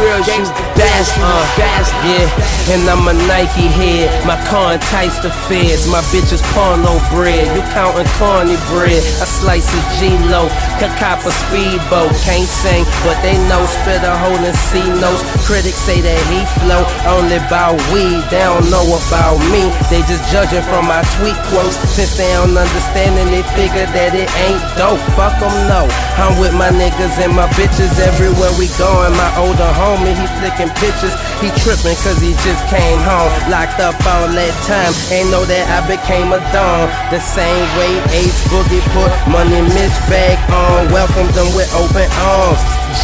real gangsta bastard, uh, bastard. Yeah, and I'm a Nike head. My car entice the feds. My bitches porno bread. You counting corny bread. A slice of G-Lo. Can cop a speedboat. Can't sing, but they know. Spit a hole and notes. Critics say that he flow only about weed. They don't know about me. They just judging from my tweet quotes. Since they don't understand and they figure that it ain't dope. Fuck them, no. I'm with my niggas and my bitches everywhere we going. My older homie, he flicking pictures. He tripping cause he just came home. Locked up all that time. Ain't know that I became a don. The same way Ace Boogie put money Mitch back.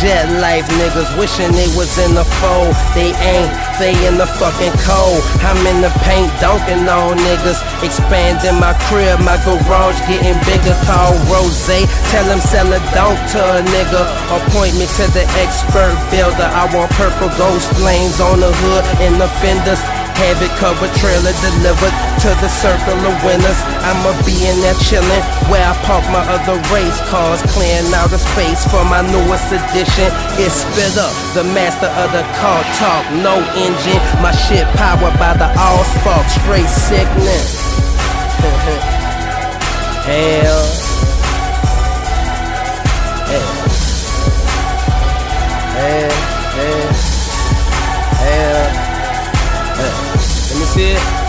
Jet life niggas wishing they was in the fold. They ain't, they in the fucking cold. I'm in the paint dunking on niggas. Expanding my crib, my garage getting bigger. Call Rose. Tell him sell a dunk to a nigga. Or point me to the expert builder. I want purple ghost flames on the hood and the fenders. Have it covered, trailer delivered to the circle of winners. I'ma be in there chillin' where I park my other race cars, clearing out the space for my newest edition. It's spit up, the master of the car talk, no engine. My shit powered by the all spark, straight. Hell. Hell. Me see.